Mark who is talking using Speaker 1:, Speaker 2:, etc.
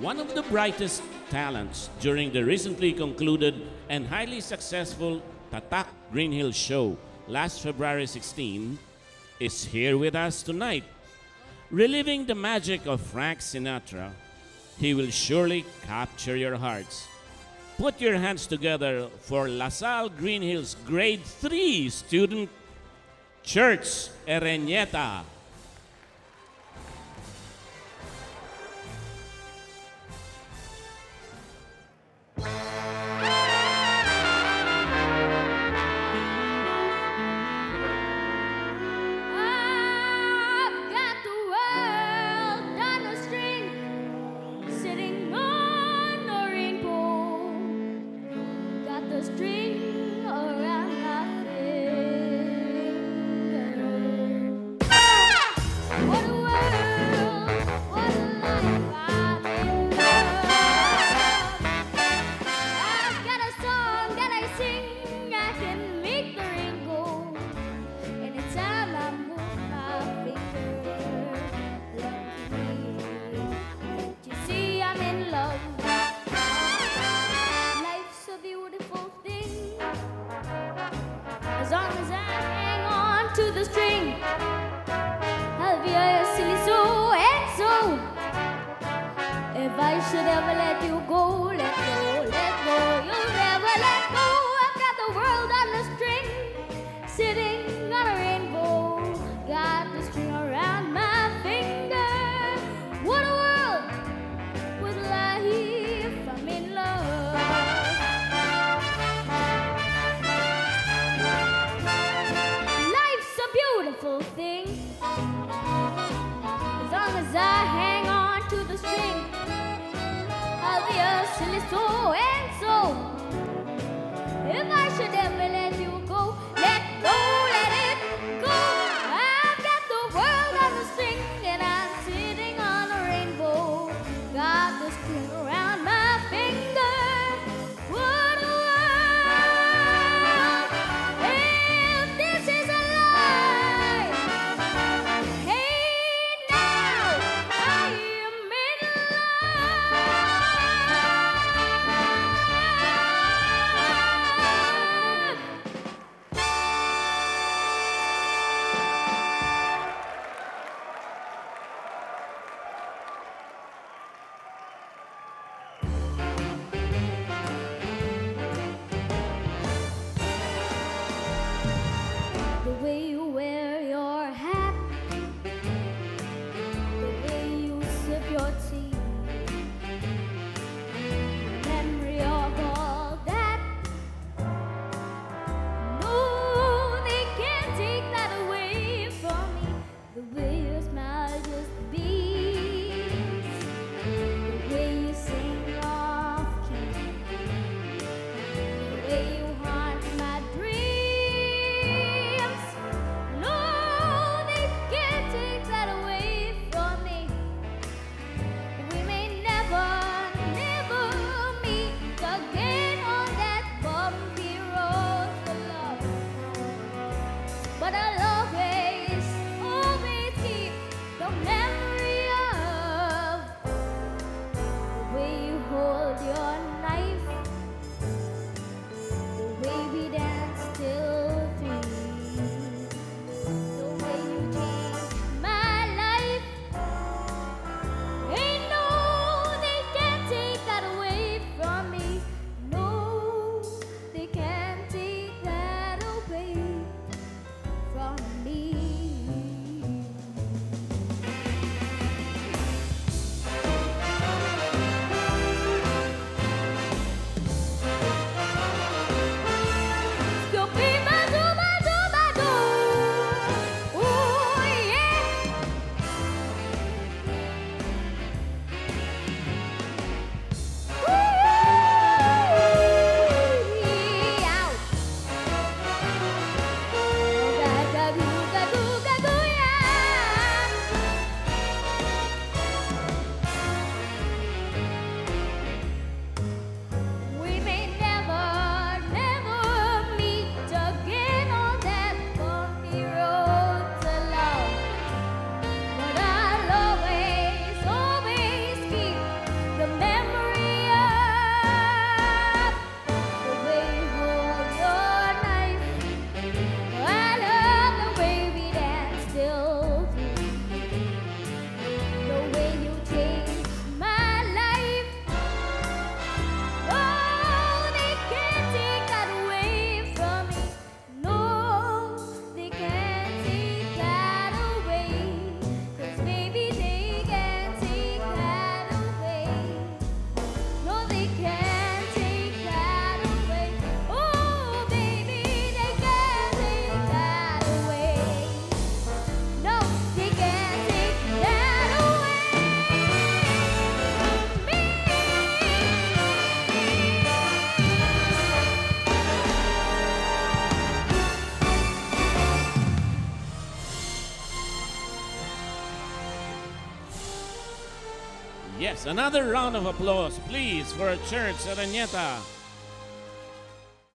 Speaker 1: one of the brightest talents during the recently concluded and highly successful Tatak Greenhill Show last February 16 is here with us tonight. Reliving the magic of Frank Sinatra, he will surely capture your hearts. Put your hands together for LaSalle Green Hills Grade 3 student, Church Ereñeta.
Speaker 2: never let you go, let go, let go. You'll never let go. I've got the world on a string, sitting on a rainbow. Got the string around my finger. What a world with life. I'm in love. Life's a beautiful thing. se lhe sou what I love. Yes,
Speaker 1: another round of applause, please, for our church, Ereñeta.